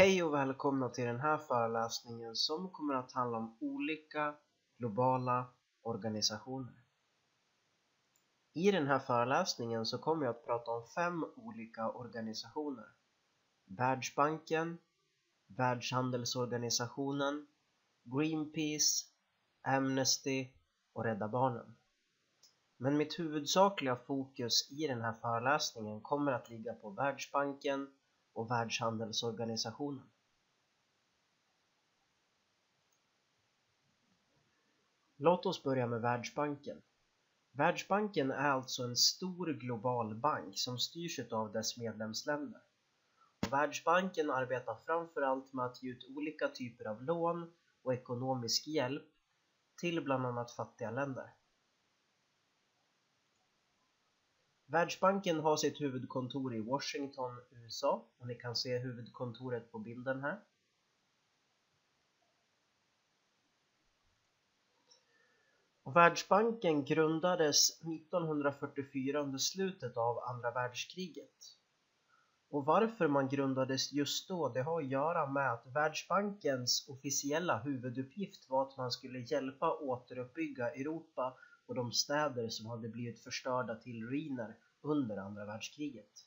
Hej och välkomna till den här föreläsningen som kommer att handla om olika globala organisationer. I den här föreläsningen så kommer jag att prata om fem olika organisationer. Världsbanken, Världshandelsorganisationen, Greenpeace, Amnesty och Rädda Barnen. Men mitt huvudsakliga fokus i den här föreläsningen kommer att ligga på Världsbanken och Världshandelsorganisationen. Låt oss börja med Världsbanken. Världsbanken är alltså en stor global bank som styrs av dess medlemsländer. Och Världsbanken arbetar framförallt med att ge ut olika typer av lån och ekonomisk hjälp till bland annat fattiga länder. Världsbanken har sitt huvudkontor i Washington, USA och ni kan se huvudkontoret på bilden här. Och Världsbanken grundades 1944 under slutet av andra världskriget. Och varför man grundades just då, det har att göra med att Världsbankens officiella huvuduppgift var att man skulle hjälpa återuppbygga Europa och de städer som hade blivit förstörda till ruiner under andra världskriget.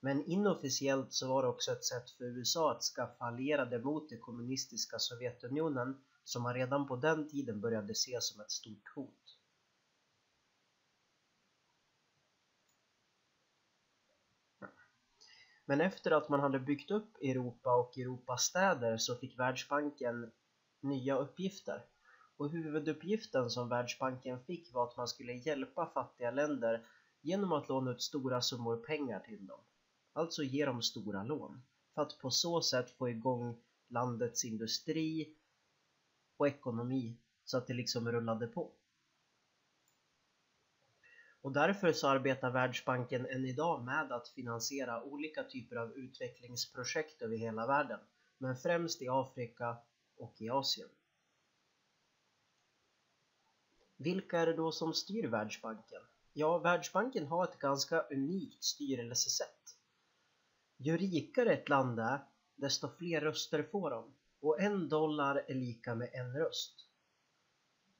Men inofficiellt så var det också ett sätt för USA att skaffa allierade mot det kommunistiska Sovjetunionen som man redan på den tiden började se som ett stort hot. Men efter att man hade byggt upp Europa och Europas städer så fick Världsbanken nya uppgifter. Och huvuduppgiften som Världsbanken fick var att man skulle hjälpa fattiga länder genom att låna ut stora summor pengar till dem. Alltså ge dem stora lån för att på så sätt få igång landets industri och ekonomi så att det liksom rullade på. Och därför så arbetar Världsbanken än idag med att finansiera olika typer av utvecklingsprojekt över hela världen, men främst i Afrika och i Asien. Vilka är det då som styr Världsbanken? Ja, Världsbanken har ett ganska unikt styrelsesätt. Ju rikare ett land är, desto fler röster får de. Och en dollar är lika med en röst.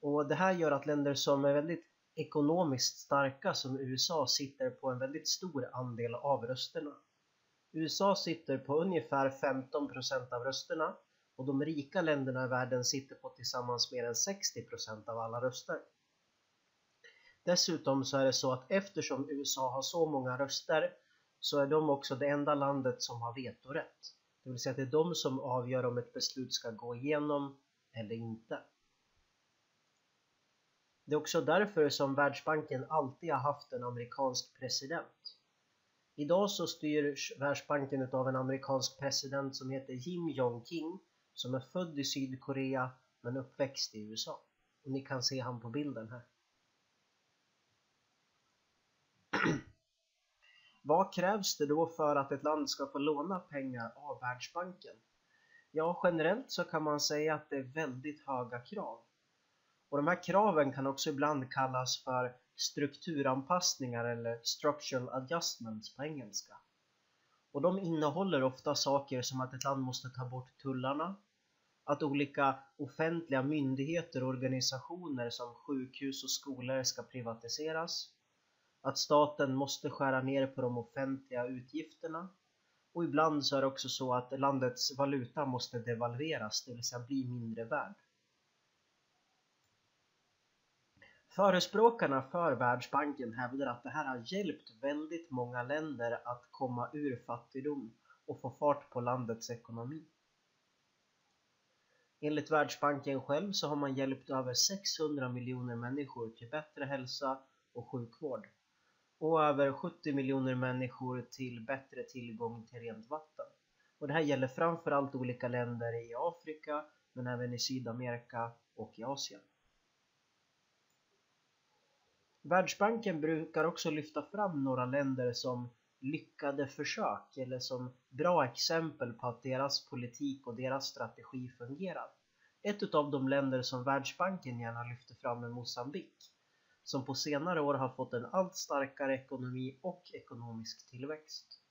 Och det här gör att länder som är väldigt ekonomiskt starka som USA sitter på en väldigt stor andel av rösterna. USA sitter på ungefär 15% av rösterna och de rika länderna i världen sitter på tillsammans mer än 60% av alla röster. Dessutom så är det så att eftersom USA har så många röster så är de också det enda landet som har vetorätt. Det vill säga att det är de som avgör om ett beslut ska gå igenom eller inte. Det är också därför som Världsbanken alltid har haft en amerikansk president. Idag så styrs Världsbanken av en amerikansk president som heter Jim Jong-King som är född i Sydkorea men uppväxt i USA. Och ni kan se han på bilden här. Vad krävs det då för att ett land ska få låna pengar av Världsbanken? Ja, generellt så kan man säga att det är väldigt höga krav. Och de här kraven kan också ibland kallas för strukturanpassningar eller structural adjustments på engelska. Och de innehåller ofta saker som att ett land måste ta bort tullarna, att olika offentliga myndigheter och organisationer som sjukhus och skolor ska privatiseras, att staten måste skära ner på de offentliga utgifterna och ibland så är det också så att landets valuta måste devalveras, det vill säga bli mindre värd. Förespråkarna för Världsbanken hävdar att det här har hjälpt väldigt många länder att komma ur fattigdom och få fart på landets ekonomi. Enligt Världsbanken själv så har man hjälpt över 600 miljoner människor till bättre hälsa och sjukvård och över 70 miljoner människor till bättre tillgång till rent vatten. Och det här gäller framförallt olika länder i Afrika men även i Sydamerika och i Asien. Världsbanken brukar också lyfta fram några länder som lyckade försök eller som bra exempel på att deras politik och deras strategi fungerar. Ett av de länder som Världsbanken gärna lyfter fram är Mosambik som på senare år har fått en allt starkare ekonomi och ekonomisk tillväxt.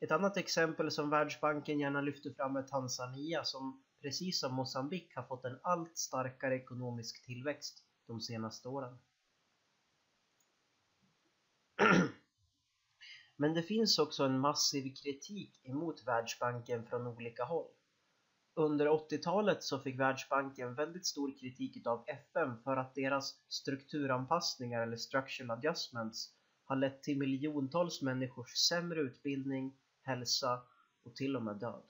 Ett annat exempel som Världsbanken gärna lyfter fram är Tanzania som precis som Mosambik har fått en allt starkare ekonomisk tillväxt de senaste åren. Men det finns också en massiv kritik emot Världsbanken från olika håll. Under 80-talet så fick Världsbanken väldigt stor kritik av FN för att deras strukturanpassningar eller structural adjustments har lett till miljontals människors sämre utbildning, hälsa och till och med död.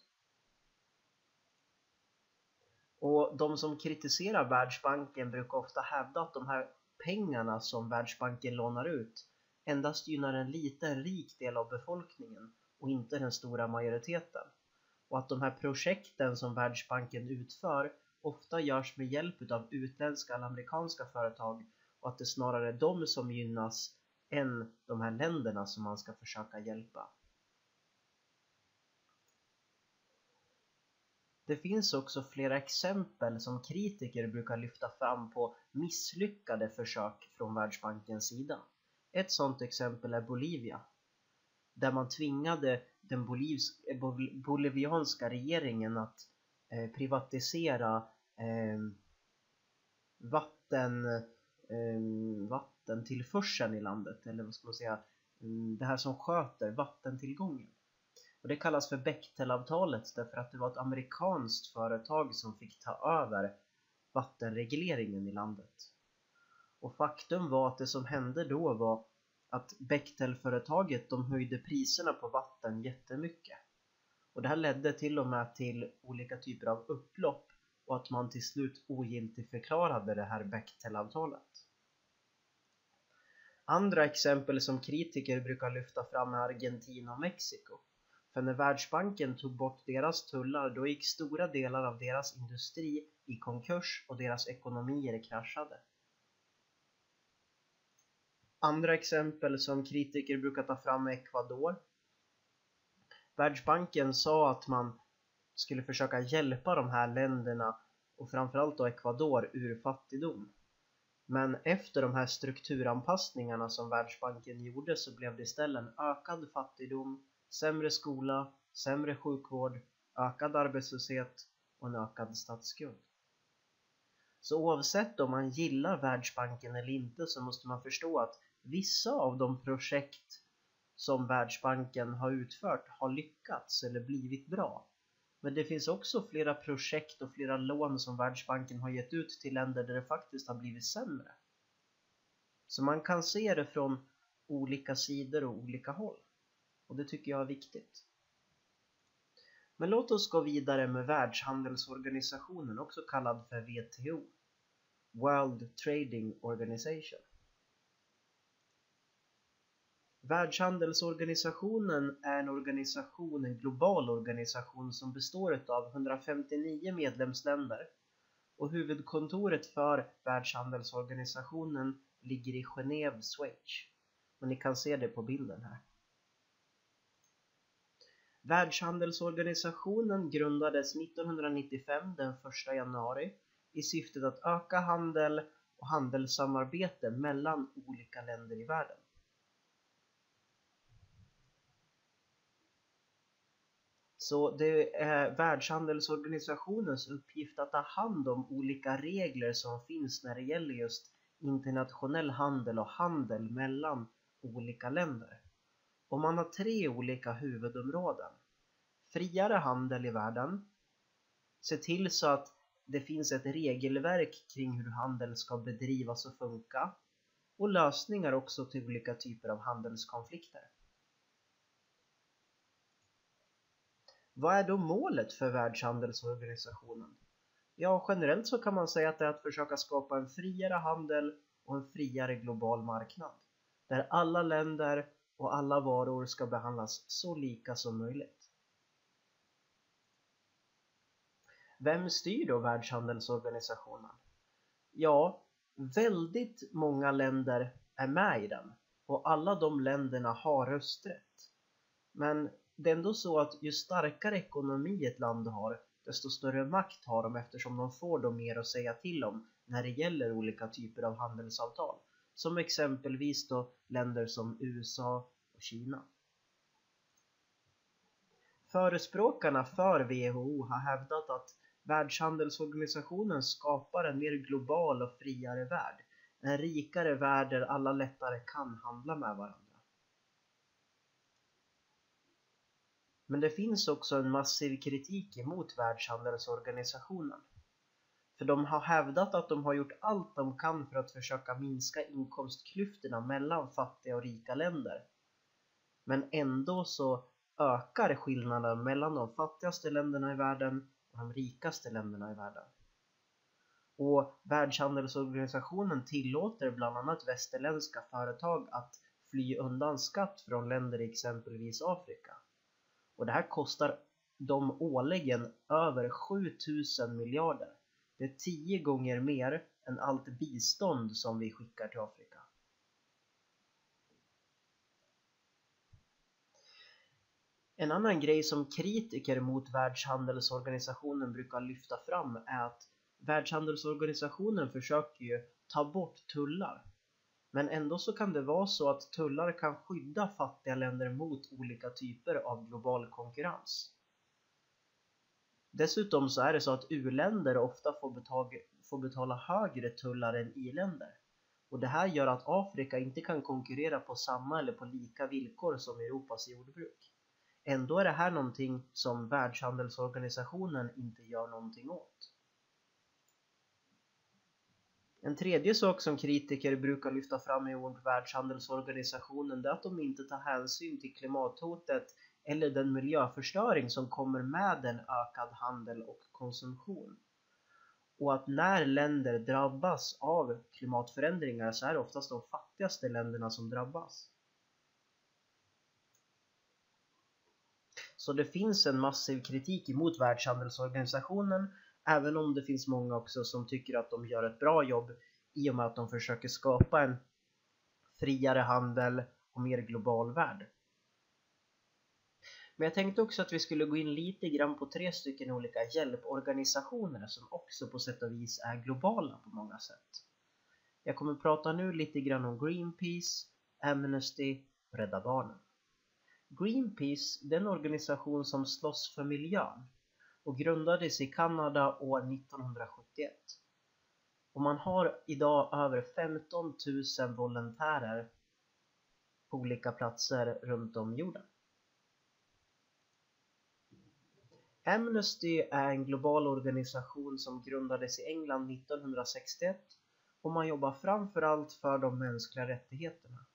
Och de som kritiserar Världsbanken brukar ofta hävda att de här pengarna som Världsbanken lånar ut endast gynnar en liten rik del av befolkningen och inte den stora majoriteten. Och att de här projekten som Världsbanken utför ofta görs med hjälp av utländska eller amerikanska företag och att det snarare är de som gynnas än de här länderna som man ska försöka hjälpa. Det finns också flera exempel som kritiker brukar lyfta fram på misslyckade försök från Världsbankens sida. Ett sådant exempel är Bolivia, där man tvingade den bolivianska regeringen att eh, privatisera eh, vatten, eh, vattentillförseln i landet, eller vad ska man säga, mm, det här som sköter vattentillgången. Och det kallas för Bechtel-avtalet därför att det var ett amerikanskt företag som fick ta över vattenregleringen i landet. Och faktum var att det som hände då var att Bechtel-företaget de höjde priserna på vatten jättemycket. Och det här ledde till och med till olika typer av upplopp och att man till slut ogiltigförklarade det här Bechtel-avtalet. Andra exempel som kritiker brukar lyfta fram är Argentina och Mexiko. För när Världsbanken tog bort deras tullar då gick stora delar av deras industri i konkurs och deras ekonomier kraschade. Andra exempel som kritiker brukar ta fram är Ecuador. Världsbanken sa att man skulle försöka hjälpa de här länderna och framförallt då Ecuador ur fattigdom. Men efter de här strukturanpassningarna som Världsbanken gjorde så blev det istället en ökad fattigdom sämre skola, sämre sjukvård, ökad arbetslöshet och en ökad statsskuld. Så oavsett om man gillar Världsbanken eller inte så måste man förstå att vissa av de projekt som Världsbanken har utfört har lyckats eller blivit bra. Men det finns också flera projekt och flera lån som Världsbanken har gett ut till länder där det faktiskt har blivit sämre. Så man kan se det från olika sidor och olika håll. Och det tycker jag är viktigt. Men låt oss gå vidare med Världshandelsorganisationen, också kallad för WTO. World Trading Organization. Världshandelsorganisationen är en organisation, en global organisation som består av 159 medlemsländer och huvudkontoret för Världshandelsorganisationen ligger i Genève, Schweiz. Och ni kan se det på bilden här. Världshandelsorganisationen grundades 1995 den 1 januari i syftet att öka handel och handelssamarbete mellan olika länder i världen. Så det är Världshandelsorganisationens uppgift att ta hand om olika regler som finns när det gäller just internationell handel och handel mellan olika länder. Och man har tre olika huvudområden. Friare handel i världen, se till så att det finns ett regelverk kring hur handel ska bedrivas och funka och lösningar också till olika typer av handelskonflikter. Vad är då målet för Världshandelsorganisationen? Ja, generellt så kan man säga att det är att försöka skapa en friare handel och en friare global marknad där alla länder och alla varor ska behandlas så lika som möjligt. Vem styr då Världshandelsorganisationen? Ja, väldigt många länder är med i den och alla de länderna har rösträtt. Men det är ändå så att ju starkare ekonomi ett land har desto större makt har de eftersom de får då mer att säga till om när det gäller olika typer av handelsavtal. Som exempelvis då länder som USA och Kina. Förespråkarna för WHO har hävdat att Världshandelsorganisationen skapar en mer global och friare värld. En rikare värld där alla lättare kan handla med varandra. Men det finns också en massiv kritik emot Världshandelsorganisationen. För de har hävdat att de har gjort allt de kan för att försöka minska inkomstklyftorna mellan fattiga och rika länder. Men ändå så ökar skillnaden mellan de fattigaste länderna i världen och de rikaste länderna i världen. Och Världshandelsorganisationen tillåter bland annat västerländska företag att fly undan skatt från länder i exempelvis Afrika. Och det här kostar dem årligen över 7000 miljarder. Det är tio gånger mer än allt bistånd som vi skickar till Afrika. En annan grej som kritiker mot Världshandelsorganisationen brukar lyfta fram är att Världshandelsorganisationen försöker ju ta bort tullar. Men ändå så kan det vara så att tullar kan skydda fattiga länder mot olika typer av global konkurrens. Dessutom så är det så att u-länder ofta får betala, får betala högre tullar än i-länder. Och det här gör att Afrika inte kan konkurrera på samma eller på lika villkor som Europas jordbruk. Ändå är det här någonting som Världshandelsorganisationen inte gör någonting åt. En tredje sak som kritiker brukar lyfta fram emot Världshandelsorganisationen är att de inte tar hänsyn till klimathotet eller den miljöförstöring som kommer med en ökad handel och konsumtion. Och att när länder drabbas av klimatförändringar så är det oftast de fattigaste länderna som drabbas. Så det finns en massiv kritik emot Världshandelsorganisationen även om det finns många också som tycker att de gör ett bra jobb i och med att de försöker skapa en friare handel och mer global värld. Men jag tänkte också att vi skulle gå in lite grann på tre stycken olika hjälporganisationer som också på sätt och vis är globala på många sätt. Jag kommer prata nu lite grann om Greenpeace, Amnesty och Rädda Barnen. Greenpeace är en organisation som slåss för miljön och grundades i Kanada år 1971. Och man har idag över 15 000 volontärer på olika platser runt om jorden. Amnesty är en global organisation som grundades i England 1961 och man jobbar framförallt för de mänskliga rättigheterna.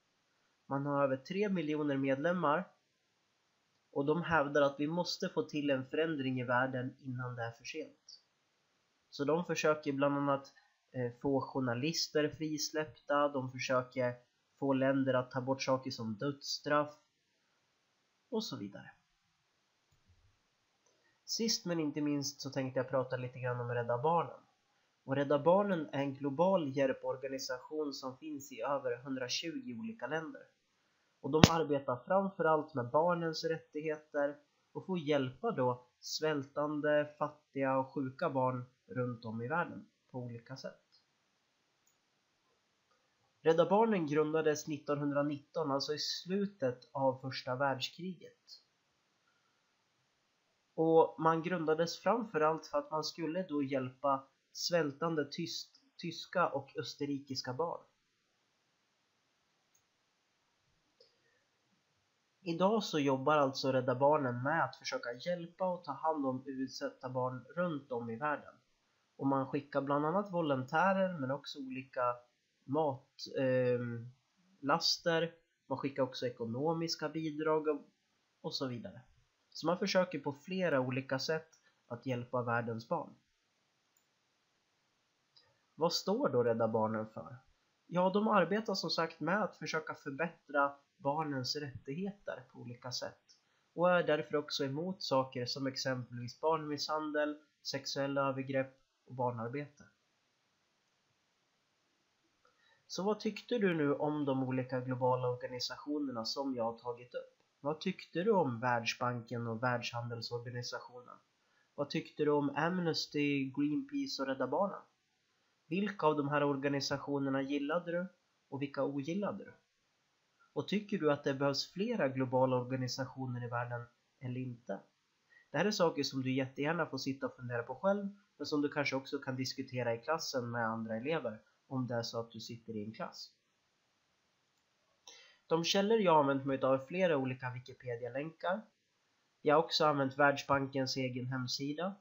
Man har över 3 miljoner medlemmar och de hävdar att vi måste få till en förändring i världen innan det är för sent. Så de försöker bland annat eh, få journalister frisläppta, de försöker få länder att ta bort saker som dödsstraff och så vidare. Sist men inte minst så tänkte jag prata lite grann om Rädda Barnen. Och Rädda Barnen är en global hjälporganisation som finns i över 120 olika länder. Och de arbetar framförallt med barnens rättigheter och får hjälpa då svältande, fattiga och sjuka barn runt om i världen på olika sätt. Rädda Barnen grundades 1919, alltså i slutet av första världskriget. Och man grundades framförallt för att man skulle då hjälpa svältande tyst, tyska och österrikiska barn. Idag så jobbar alltså Rädda Barnen med att försöka hjälpa och ta hand om utsatta barn runt om i världen. Och man skickar bland annat volontärer men också olika matlaster. Ehm, eh, man skickar också ekonomiska bidrag och, och så vidare. Så man försöker på flera olika sätt att hjälpa världens barn. Vad står då Rädda Barnen för? Ja, de arbetar som sagt med att försöka förbättra barnens rättigheter på olika sätt och är därför också emot saker som exempelvis barnmisshandel, sexuella övergrepp och barnarbete. Så vad tyckte du nu om de olika globala organisationerna som jag har tagit upp? Vad tyckte du om Världsbanken och Världshandelsorganisationen? Vad tyckte du om Amnesty, Greenpeace och Rädda Barnen? Vilka av de här organisationerna gillade du och vilka ogillade du? Och tycker du att det behövs flera globala organisationer i världen eller inte? Det här är saker som du jättegärna får sitta och fundera på själv, men som du kanske också kan diskutera i klassen med andra elever om det är så att du sitter i en klass. De källor jag använt mig av är flera olika Wikipedia-länkar. Jag har också använt Världsbankens egen hemsida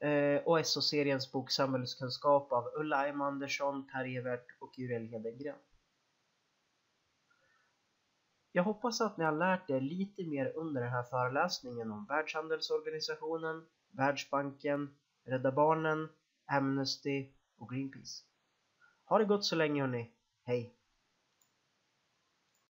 eh, och SO-seriens bok Samhällskunskap av Ulla M Andersson, Per Evert och Jurel Hedengren. Jag hoppas att ni har lärt er lite mer under den här föreläsningen om Världshandelsorganisationen, Världsbanken, Rädda Barnen, Amnesty och Greenpeace. Ha det gott så länge hörni, hej!